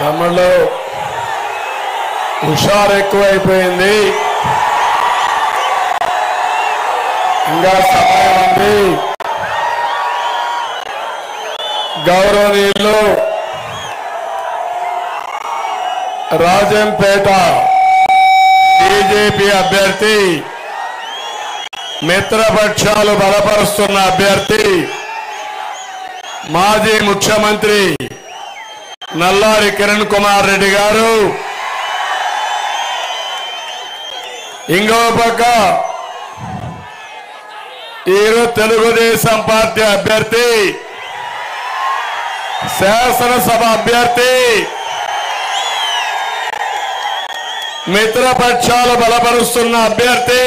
తమలో హుషారు ఎక్కువైపోయింది. ఇంకా సమయం ఉంది. గౌరవనీయులు రాజంపేట బీజేపీ అభ్యర్థి మిత్రపక్షాలు బలపరుస్తున్న అభ్యర్థి మాజీ ముఖ్యమంత్రి నల్లారి కిరణ్ కుమార్ రెడ్డి గారు. ఇంకో పక్క ఈరోజు తెలుగుదేశం పార్టీ అభ్యర్థి శాసనసభ అభ్యర్థి మిత్రపక్షాలు బలపరుస్తున్న అభ్యర్థి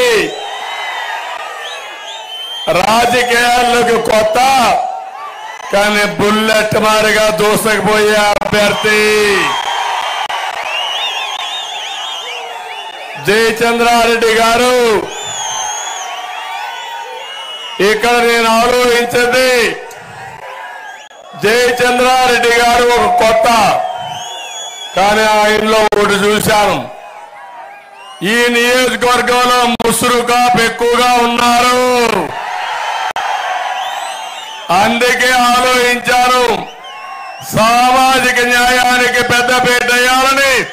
రాజకీయాల్లోకి కొత్త కానీ బుల్లెట్ మారిగా దూసకపోయే అభ్యర్థి జయచంద్రారెడ్డి గారు. ఇక్కడ నేను ఆలోచించింది జయచంద్రారెడ్డి గారు ఒక కొత్త కానీ ఆయనలో ఒకటి చూశాను. ఈ నియోజకవర్గంలో ముసురు కాపు ఎక్కువగా ఉన్నారు. అందుకే ఆలోచించారు. సామాజిక న్యాయానికి పెద్దపీట వేయాలని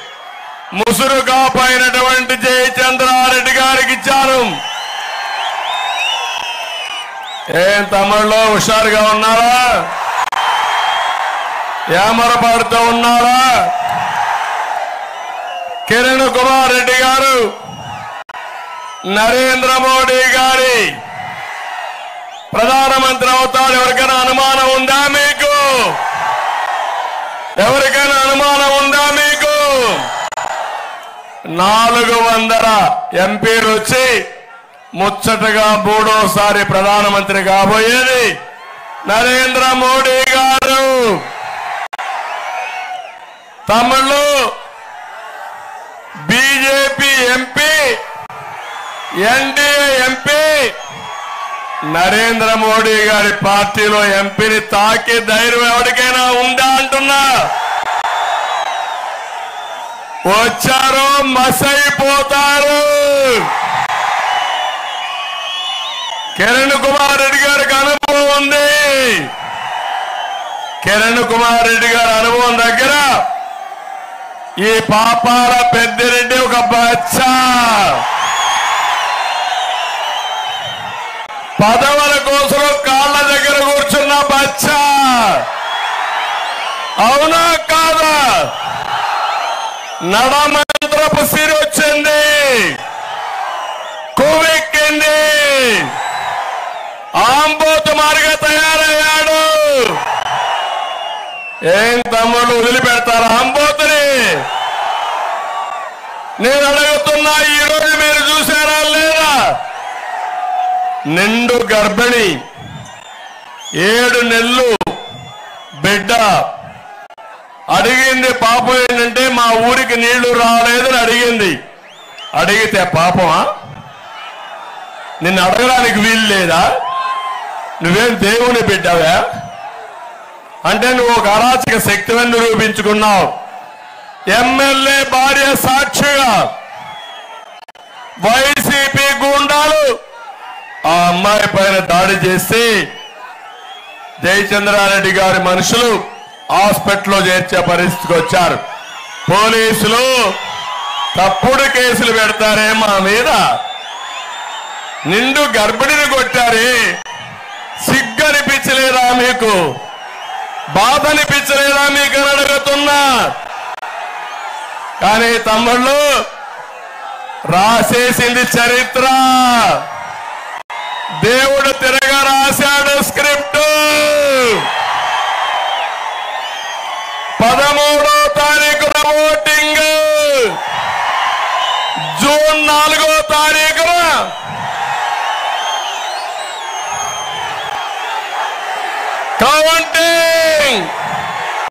ముసురు కాపాయినటువంటి జయచంద్రారెడ్డి గారికి ఇచ్చారు. ఏం తమిళలో హుషారుగా ఉన్నారా? ఏమరపడుతూ ఉన్నారా? కిరణ్ కుమార్ రెడ్డి గారు నరేంద్ర మోడీ గారి ప్రధాన ప్రధానమంత్రి అవుతాడు ఎవరికైనా అనుమానం ఉందా మీకు? ఎవరికైనా అనుమానం ఉందా మీకు? నాలుగు వందల ఎంపీలు వచ్చి ముచ్చటగా మూడోసారి ప్రధానమంత్రి కాబోయేది నరేంద్ర మోడీ గారు. Tamil BJP MP NDA MP Narendra Modi గారి పార్టీలో ఎంపీని తాకి ధైర్యం ఎవరికైనా ఉందా అంటున్నా? వచ్చారు మసైపోతారు. కిరణ్ కుమార్ రెడ్డి గారికి అనుభవం ఉంది. కిరణ్ కుమార్ రెడ్డి గారి అనుభవం దగ్గర ఈ పాపాల పెద్దిరెడ్డి ఒక బచ్చా. పదవుల కోసం కాళ్ళ దగ్గర కూర్చున్న బచ్చ. అవునా కాదా? నడమంత్రపు సిరి వచ్చింది. కొవ్వెక్కింది. ఆంబోతు మారిగా తయారయ్యాడు. ఏం తమ్ముడు వదిలిపెడతారు ఆంబోతుని? నేను అడుగుతున్నా ఈ నిండు గర్భిణి ఏడు నెలలు బిడ్డ. అడిగింది పాపం ఏంటంటే మా ఊరికి నీళ్ళు రాలేదని అడిగింది. అడిగితే పాపమా? నిన్ను అడగడానికి వీలు లేదా? నువ్వేం దేవుని బిడ్డవా? అంటే నువ్వు ఒక అరాచక శక్తిని నిరూపించుకున్నావు. ఎమ్మెల్యే భార్య సాక్షిగా. వైద్య ఆ అమ్మాయి పైన దాడి చేసి జయచంద్రారెడ్డి గారి మనుషులు హాస్పిటల్లో చేర్చే పరిస్థితికి వచ్చారు. పోలీసులు తప్పుడు కేసులు పెడతారే మా మీద. నిండు గర్భిణిని కొట్టారే. సిగ్గనిపించలేదా మీకు? బాధ అనిపించలేదా మీకు అని అడుగుతున్నా. కానీ తమ్ముళ్ళు రాసేసింది చరిత్ర. దేవుడు తిరగ రాశాడు స్క్రిప్ట్. పదమూడో తారీఖున ఓటింగ్. జూన్ నాలుగో తారీఖున. కౌంటింగ్.